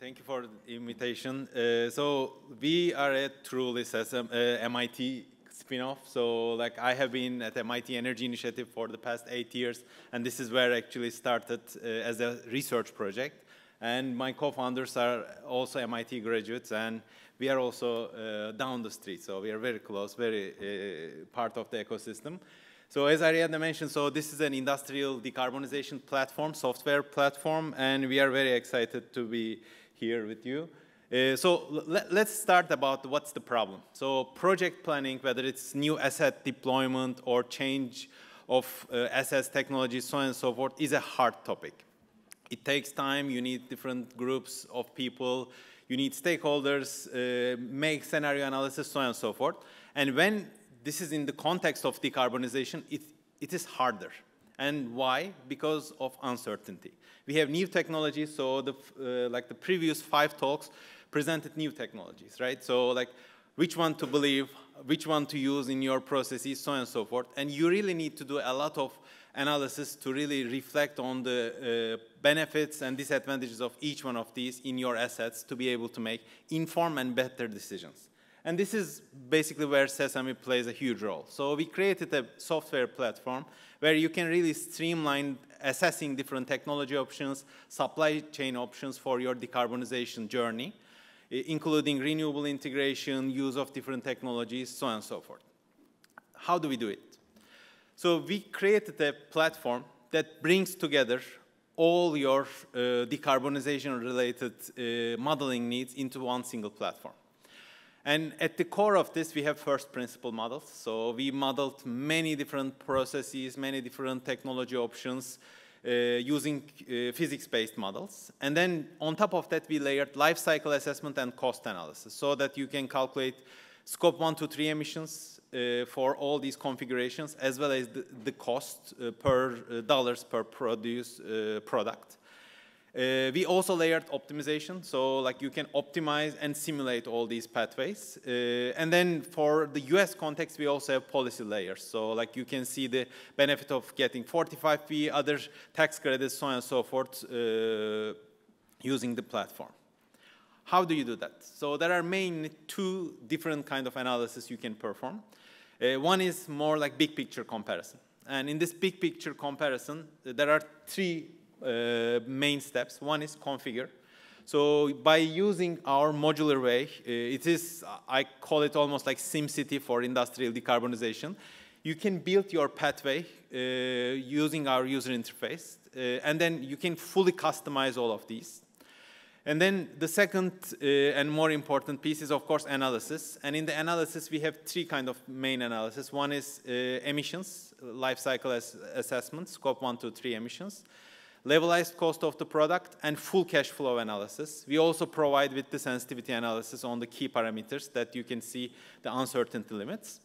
Thank you for the invitation. Uh, so we are at truly SM, uh, MIT spin-off. So like I have been at MIT Energy Initiative for the past eight years, and this is where I actually started uh, as a research project. And my co-founders are also MIT graduates, and we are also uh, down the street. So we are very close, very uh, part of the ecosystem. So as Ariadne mentioned, so this is an industrial decarbonization platform, software platform, and we are very excited to be here with you. Uh, so let, us start about what's the problem. So project planning, whether it's new asset deployment or change of uh, assets, technology, so on and so forth, is a hard topic. It takes time, you need different groups of people, you need stakeholders, uh, make scenario analysis, so on and so forth. And when this is in the context of decarbonization, it, it is harder. And why? Because of uncertainty. We have new technologies, so the, uh, like the previous five talks presented new technologies, right? So like which one to believe, which one to use in your processes, so on and so forth. And you really need to do a lot of analysis to really reflect on the uh, benefits and disadvantages of each one of these in your assets to be able to make informed and better decisions. And this is basically where Sesame plays a huge role. So we created a software platform where you can really streamline assessing different technology options, supply chain options for your decarbonization journey, including renewable integration, use of different technologies, so on and so forth. How do we do it? So we created a platform that brings together all your uh, decarbonization-related uh, modeling needs into one single platform. And at the core of this, we have first principle models. So we modeled many different processes, many different technology options uh, using uh, physics-based models. And then on top of that, we layered life cycle assessment and cost analysis so that you can calculate scope one to three emissions uh, for all these configurations, as well as the, the cost uh, per uh, dollars per produce uh, product. Uh, we also layered optimization, so like you can optimize and simulate all these pathways. Uh, and then for the US context, we also have policy layers. So like you can see the benefit of getting 45P, other tax credits, so on and so forth, uh, using the platform. How do you do that? So there are mainly two different kind of analysis you can perform. Uh, one is more like big picture comparison. And in this big picture comparison, there are three uh, main steps. One is configure. So by using our modular way, uh, it is, I call it almost like SimCity for industrial decarbonization. You can build your pathway uh, using our user interface, uh, and then you can fully customize all of these. And then the second uh, and more important piece is, of course, analysis. And in the analysis, we have three kind of main analysis. One is uh, emissions, life cycle assessment, scope one to three emissions levelized cost of the product, and full cash flow analysis. We also provide with the sensitivity analysis on the key parameters that you can see the uncertainty limits.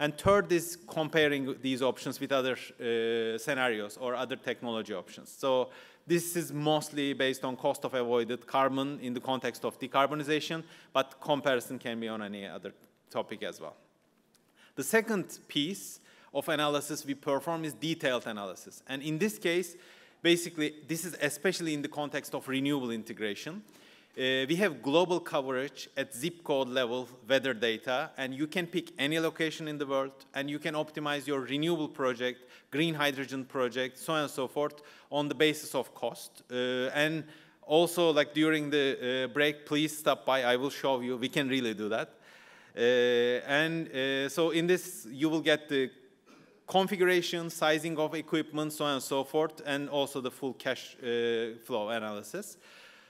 And third is comparing these options with other uh, scenarios or other technology options. So this is mostly based on cost of avoided carbon in the context of decarbonization, but comparison can be on any other topic as well. The second piece of analysis we perform is detailed analysis. And in this case, basically, this is especially in the context of renewable integration. Uh, we have global coverage at zip code level weather data, and you can pick any location in the world, and you can optimize your renewable project, green hydrogen project, so on and so forth, on the basis of cost. Uh, and also, like during the uh, break, please stop by, I will show you, we can really do that. Uh, and uh, so in this, you will get the configuration, sizing of equipment, so on and so forth, and also the full cash uh, flow analysis.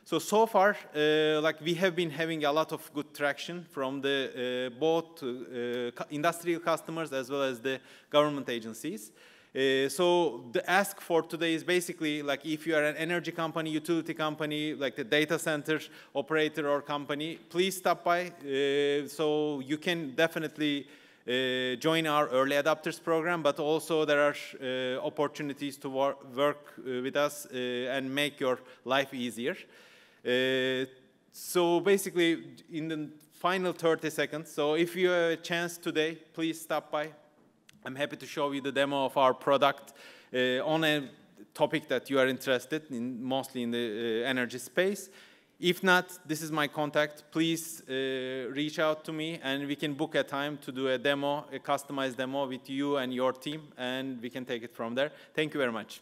So, so far, uh, like we have been having a lot of good traction from the uh, both uh, industrial customers as well as the government agencies. Uh, so the ask for today is basically like if you are an energy company, utility company, like the data center operator or company, please stop by. Uh, so you can definitely uh, join our early adopters program, but also there are uh, opportunities to wor work uh, with us uh, and make your life easier. Uh, so basically, in the final 30 seconds, so if you have a chance today, please stop by. I'm happy to show you the demo of our product on a topic that you are interested in, mostly in the energy space. If not, this is my contact. Please uh, reach out to me and we can book a time to do a demo, a customized demo with you and your team, and we can take it from there. Thank you very much.